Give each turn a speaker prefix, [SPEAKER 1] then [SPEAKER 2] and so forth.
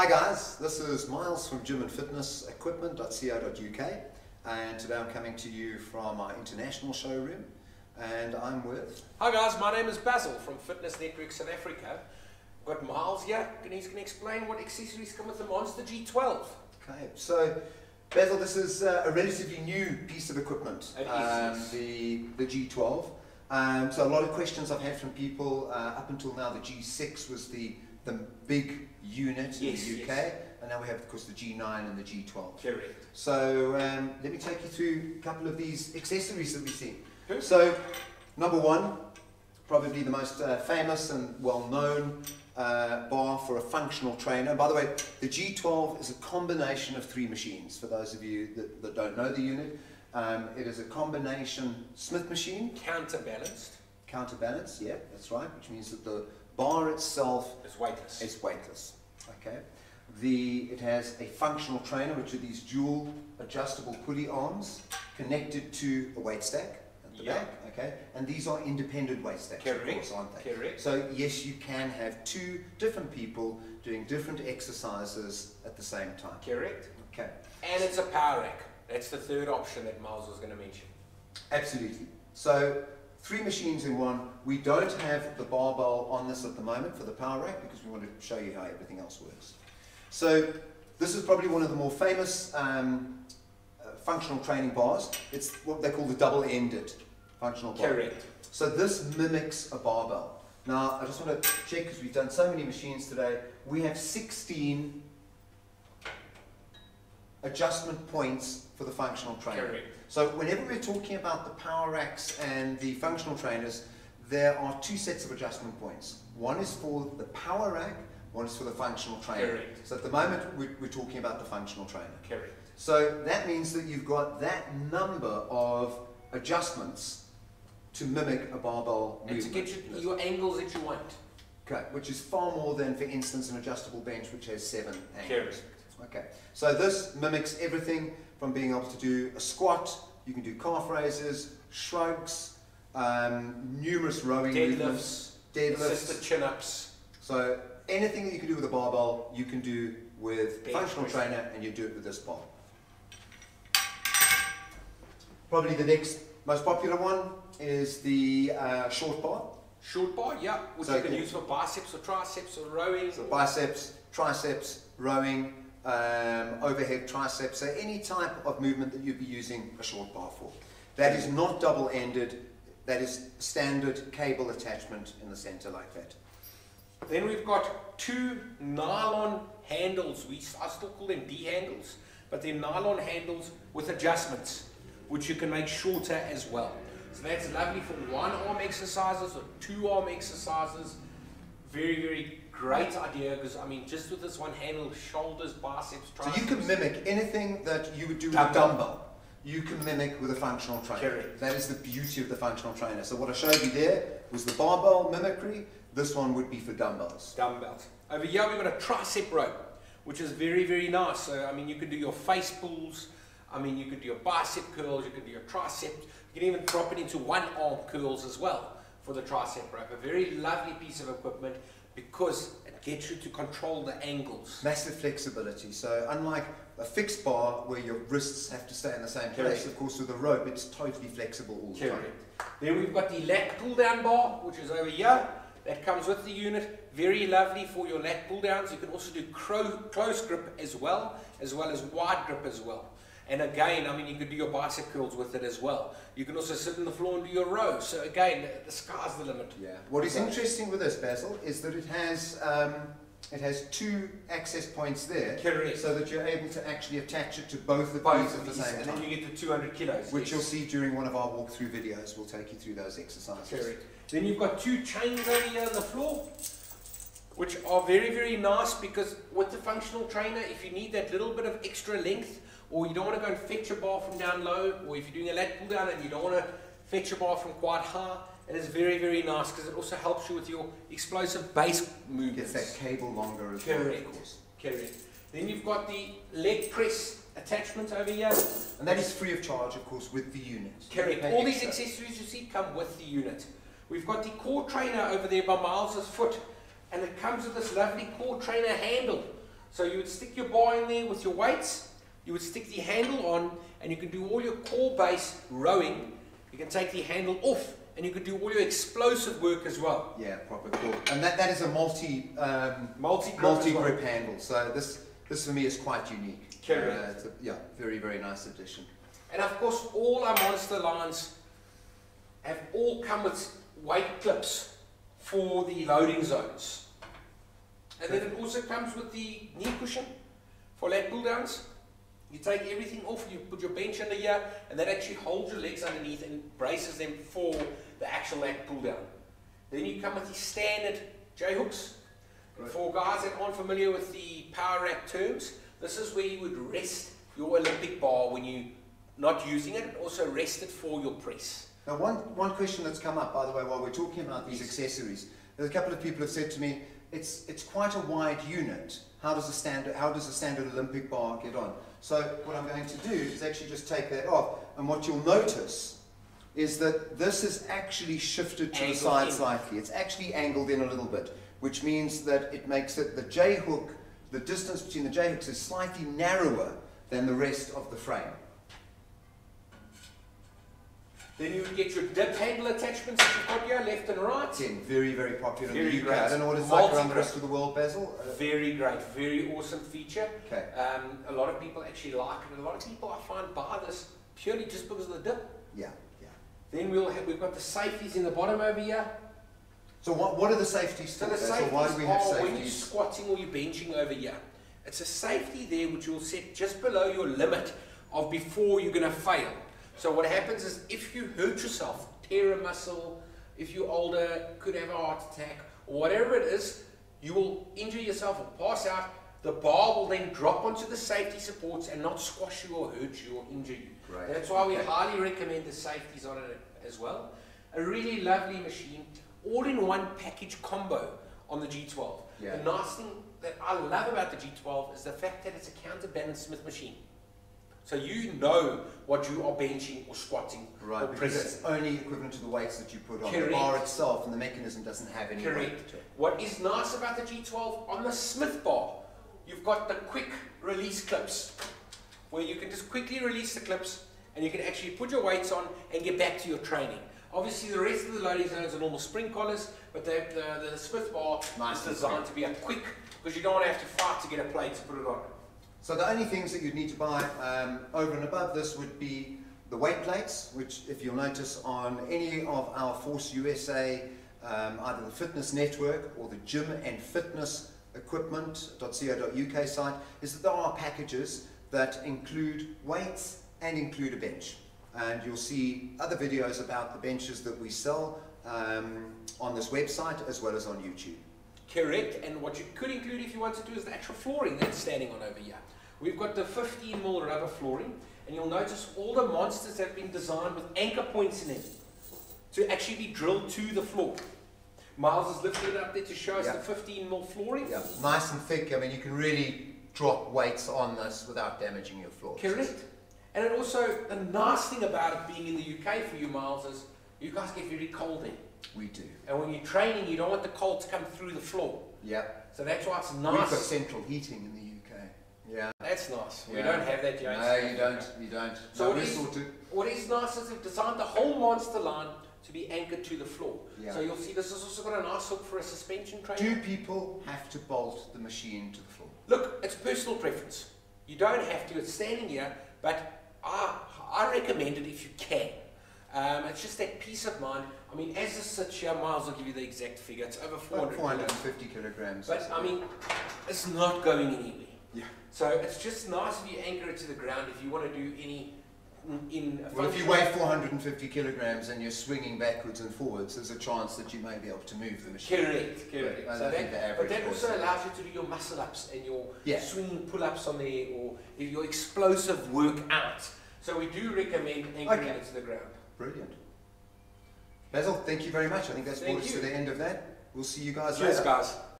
[SPEAKER 1] Hi guys, this is Miles from Gym and Fitness Equipment.co.uk and today I'm coming to you from our international showroom and I'm with...
[SPEAKER 2] Hi guys, my name is Basil from Fitness Network South Africa. Got Miles here and he's going to explain what accessories come with the Monster G12.
[SPEAKER 1] Okay, so Basil, this is uh, a relatively new piece of equipment, um, the, the G12. Um, so a lot of questions I've had from people uh, up until now, the G6 was the, the big unit
[SPEAKER 2] Yes,
[SPEAKER 1] in the UK
[SPEAKER 2] yes.
[SPEAKER 1] and now we have of course the G9 and the G12.
[SPEAKER 2] Correct.
[SPEAKER 1] So um, let me take you through a couple of these accessories that we see.
[SPEAKER 2] Perfect.
[SPEAKER 1] So number one, probably the most uh, famous and well-known uh, bar for a functional trainer. By the way, the G12 is a combination of three machines. For those of you that, that don't know the unit, um, it is a combination Smith machine,
[SPEAKER 2] Counterbalanced
[SPEAKER 1] counterbalance, yeah, that's right, which means that the bar itself
[SPEAKER 2] is weightless.
[SPEAKER 1] is weightless. Okay. The, it has a functional trainer, which are these dual adjustable pulley arms connected to a weight stack at the
[SPEAKER 2] Yeah.
[SPEAKER 1] back. Okay. And these are independent weight stacks, of course, aren't they?
[SPEAKER 2] Correct.
[SPEAKER 1] So yes, you can have two different people doing different exercises at the same time.
[SPEAKER 2] Correct.
[SPEAKER 1] Okay.
[SPEAKER 2] And it's a power rack. That's the third option that Miles was going to mention.
[SPEAKER 1] Absolutely. So three machines in one. We don't have the barbell on this at the moment for the power rack because we want to show you how everything else works. So this is probably one of the more famous um, uh, functional training bars. It's what they call the double-ended functional bar.
[SPEAKER 2] Correct.
[SPEAKER 1] So this mimics a barbell. Now, I just want to check because we've done so many machines today. We have 16 adjustment points for the functional trainer.
[SPEAKER 2] Correct.
[SPEAKER 1] So whenever we're talking about the power racks and the functional trainers, there are two sets of adjustment points. One is for the power rack, one is for the functional trainer.
[SPEAKER 2] Correct.
[SPEAKER 1] So at the moment, we're, we're talking about the functional trainer.
[SPEAKER 2] Correct.
[SPEAKER 1] So that means that you've got that number of adjustments to mimic a barbell
[SPEAKER 2] And to get you, your angles that you want.
[SPEAKER 1] Okay, which is far more than, for instance, an adjustable bench which has seven angles.
[SPEAKER 2] Correct.
[SPEAKER 1] Okay, so this mimics everything from being able to do a squat, you can do calf raises, shrugs, um, numerous rowing movements,
[SPEAKER 2] Deadlifts. Assisted chin-ups.
[SPEAKER 1] So anything that you can do with a barbell, you can do with a functional
[SPEAKER 2] press.
[SPEAKER 1] trainer and you do it with this bar. Probably the next most popular one is the uh, short bar.
[SPEAKER 2] Short bar, yeah, which
[SPEAKER 1] So
[SPEAKER 2] you can
[SPEAKER 1] can-
[SPEAKER 2] use for biceps or triceps or rowing.
[SPEAKER 1] So biceps, triceps, rowing, um, overhead triceps, so any type of movement that you'd be using a short bar for. That is not double-ended, that is standard cable attachment in the center like that.
[SPEAKER 2] Then we've got two nylon handles. We I still call them D handles, but they're nylon handles with adjustments, which you can make shorter as well. So that's lovely for one arm exercises or two arm exercises. Very, very great idea because I mean, just with this one handle, shoulders, biceps, triceps.
[SPEAKER 1] So
[SPEAKER 2] triceps.
[SPEAKER 1] you can mimic anything that you would do with a
[SPEAKER 2] Dumbbell.
[SPEAKER 1] dumbbell. You can mimic with a functional trainer.
[SPEAKER 2] Correct.
[SPEAKER 1] That is the beauty of the functional trainer. So what I showed you there was the barbell mimicry. This one would be for dumbbells.
[SPEAKER 2] dumbbells. Over here we've got a tricep rope, which is very, very nice. So, I mean, you can do your face pulls. I mean, you could do your bicep curls. You can do your tricep. You can even drop it into one arm curls as well for the tricep rope. A very lovely piece of equipment because it gets you to control the angles.
[SPEAKER 1] Massive flexibility. So unlike a fixed bar where your wrists have to stay in the same place,
[SPEAKER 2] Correct.
[SPEAKER 1] of course with a rope it's totally flexible all the time.
[SPEAKER 2] Then we've got the lat pull down bar, which is over here. That comes with the unit. Very lovely for your lat pull downs. You can also do close grip as well, as well as wide grip as well. And again, I mean, you could do your bicep curls with it as well. You can also sit on the floor and do your rows. So again, the- the sky's the limit.
[SPEAKER 1] Yeah. What is interesting with this Basil is that it has um, it has two access points there,
[SPEAKER 2] Correct.
[SPEAKER 1] so that you're able to actually attach it to both of
[SPEAKER 2] Both
[SPEAKER 1] these at
[SPEAKER 2] of
[SPEAKER 1] the same
[SPEAKER 2] and
[SPEAKER 1] time.
[SPEAKER 2] then you get the 200 kilos.
[SPEAKER 1] Which
[SPEAKER 2] yes.
[SPEAKER 1] you'll see during one of our walkthrough videos. We'll take you through those exercises.
[SPEAKER 2] Correct. Then you've got two chains over here on the floor, which are very, very nice because with the functional trainer, if you need that little bit of extra length, or you don't want to go and fetch your bar from down low, or if you're doing a lat pull down and you don't want to fetch your bar from quite high, it is very, very nice because it also helps you with your explosive base movements.
[SPEAKER 1] Gets that cable longer as well, of course.
[SPEAKER 2] Correct. Then you've got the leg press attachment over here.
[SPEAKER 1] And that is free of charge, of course, with the unit.
[SPEAKER 2] Correct. All these accessories you see come with the unit. We've got the core trainer over there by Miles's foot, and it comes with this lovely core trainer handle. So you would stick your bar in there with your weights, you would stick the handle on, and you can do all your core base rowing. You can take the handle off, and you can do all your explosive work as well.
[SPEAKER 1] Yeah, proper cool. And that, that is a multi um,
[SPEAKER 2] Multi grip.
[SPEAKER 1] multi grip handle. So this this for me is quite unique.
[SPEAKER 2] Correct.
[SPEAKER 1] Uh, it's a, yeah, very very nice addition.
[SPEAKER 2] And of course, all our monster lines have all come with weight clips for the loading zones. And then it also comes with the knee cushion for lat pull downs. You take everything off, you put your bench under here, and that actually holds your legs underneath and braces them for the actual lat pull down. Then you come with the standard J hooks.
[SPEAKER 1] Right.
[SPEAKER 2] For guys that aren't familiar with the power rack terms, this is where you would rest your Olympic bar when you're not using it, and also rest it for your press.
[SPEAKER 1] Now, one, one question that's come up, by the way, while we're talking about these
[SPEAKER 2] Yes.
[SPEAKER 1] accessories, there's a couple of people have said to me, it's, it's quite a wide unit. How does a standard, how does a standard Olympic bar get on? So what I'm going to do is actually just take that off, and what you'll notice is that this is actually shifted to the
[SPEAKER 2] Angled
[SPEAKER 1] side
[SPEAKER 2] in.
[SPEAKER 1] slightly. It's actually angled in a little bit, which means that it makes it the J hook, the distance between the J hooks is slightly narrower than the rest of the frame.
[SPEAKER 2] Then you would get your dip handle attachments that you've got here, left and right.
[SPEAKER 1] Again, very, very popular in
[SPEAKER 2] Very
[SPEAKER 1] the UK.
[SPEAKER 2] great.
[SPEAKER 1] I don't know what it's like around the rest of the world, Basil. Uh,
[SPEAKER 2] Very great, very awesome feature.
[SPEAKER 1] okay.
[SPEAKER 2] Um, a lot of people actually like it. A lot of people I find buy this purely just because of the dip.
[SPEAKER 1] Yeah, yeah.
[SPEAKER 2] Then we'll have, we've got the safeties in the bottom over here.
[SPEAKER 1] So what, what are the safeties
[SPEAKER 2] So the safeties
[SPEAKER 1] Why do we have
[SPEAKER 2] are when you're squatting or you're benching over here. It's a safety there which you'll set just below your limit of before you're going to fail. So what happens is if you hurt yourself, tear a muscle, if you're older, could have a heart attack, or whatever it is, you will injure yourself or pass out. The bar will then drop onto the safety supports and not squash you or hurt you or injure you.
[SPEAKER 1] Great.
[SPEAKER 2] That's why we
[SPEAKER 1] Okay.
[SPEAKER 2] highly recommend the safeties on it as well. A really lovely machine, all in one package combo on the G12.
[SPEAKER 1] Yeah.
[SPEAKER 2] The nice thing that I love about the G12 is the fact that it's a counterbalance Smith machine. So you know what you are benching or squatting
[SPEAKER 1] Right,
[SPEAKER 2] or
[SPEAKER 1] because
[SPEAKER 2] pressing.
[SPEAKER 1] it's only equivalent to the weights that you put on.
[SPEAKER 2] Correct.
[SPEAKER 1] The bar itself and the mechanism doesn't have any weight
[SPEAKER 2] Correct. What is nice about the G12 on the Smith bar, you've got the quick release clips where you can just quickly release the clips and you can actually put your weights on and get back to your training. Obviously, the rest of the loading zones are normal spring collars, but the, the, the Smith bar
[SPEAKER 1] Nice
[SPEAKER 2] is designed to be a quick because you don't want to have to fight to get a plate to put it on.
[SPEAKER 1] So the only things that you'd need to buy um, over and above this would be the weight plates, which if you'll notice on any of our Force USA, um, either the Fitness Network or the Gym and Fitness Equipment.co.uk site, is that there are packages that include weights and include a bench. And you'll see other videos about the benches that we sell um, on this website as well as on YouTube.
[SPEAKER 2] Correct, and what you could include if you want to do is the actual flooring that's standing on over here. We've got the 15 mil rubber flooring, and you'll notice all the monsters have been designed with anchor points in them to actually be drilled to the floor. Miles has lifted it up there to show us
[SPEAKER 1] Yeah.
[SPEAKER 2] the 15 mil flooring.
[SPEAKER 1] Yeah, nice and thick. I mean, you can really drop weights on this without damaging your floor.
[SPEAKER 2] Correct. And it also, the nice thing about it being in the UK for you, Miles, is you guys get very cold there.
[SPEAKER 1] We do.
[SPEAKER 2] And when you're training, you don't want the cold to come through the floor.
[SPEAKER 1] Yeah.
[SPEAKER 2] So that's why it's
[SPEAKER 1] We've got central heating in the UK. Yeah.
[SPEAKER 2] That's nice. We don't have that, James.
[SPEAKER 1] No, you don't. You don't.
[SPEAKER 2] So
[SPEAKER 1] no,
[SPEAKER 2] what is-. What is nice is they've designed the whole monster line to be anchored to the floor.
[SPEAKER 1] Yeah.
[SPEAKER 2] So you'll see this has also got a nice hook for a suspension trainer.
[SPEAKER 1] Do people have to bolt the machine to the floor?
[SPEAKER 2] Look, it's personal preference. You don't have to. It's standing here, but I, I recommend it if you can. It's just that peace of mind. I mean, as this sits here, Miles will give you the exact figure. It's over 400
[SPEAKER 1] About 450 kilograms.
[SPEAKER 2] But I mean, it's not going anywhere.
[SPEAKER 1] Yeah.
[SPEAKER 2] So it's just nice if you anchor it to the ground if you want to do any in- in a
[SPEAKER 1] Well, if you weigh 450 kilograms and you're swinging backwards and forwards, there's a chance that you may be able to move the machine.
[SPEAKER 2] Correct, correct.
[SPEAKER 1] But
[SPEAKER 2] So that, but that also allows you to do your muscle ups and your
[SPEAKER 1] Yeah.
[SPEAKER 2] swinging pull ups on there or your explosive workout. So we do recommend anchoring
[SPEAKER 1] Okay.
[SPEAKER 2] it to the ground.
[SPEAKER 1] Brilliant. Basil, thank you very much. I think that's brought us to the end of that. We'll see you guys
[SPEAKER 2] Cheers,
[SPEAKER 1] later.
[SPEAKER 2] guys.